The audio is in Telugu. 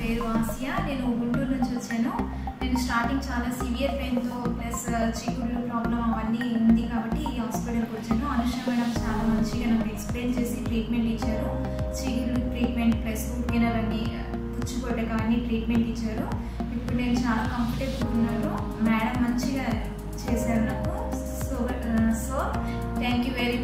పేరు ఆసియా. నేను గుంటూరు నుంచి వచ్చాను. నేను స్టార్టింగ్ చాలా సివియర్ పెయిన్తో ప్లస్ చీకుళ్ళు ప్రాబ్లం అవన్నీ ఉంది కాబట్టి ఈ హాస్పిటల్కి వచ్చాను. అనుష మేడం చాలా మంచిగా నాకు ఎక్స్ప్లెయిన్ చేసి ట్రీట్మెంట్ ఇచ్చారు. చీకుళ్ళు ట్రీట్మెంట్ ప్లస్ రూట్ కెనాల్ అన్ని పుచ్చిపోటకు ట్రీట్మెంట్ ఇచ్చారు. ఇప్పుడు నేను చాలా కంఫర్టబుల్ ఉన్నాను. మేడం మంచిగా చేశారు నాకు. So so thank you very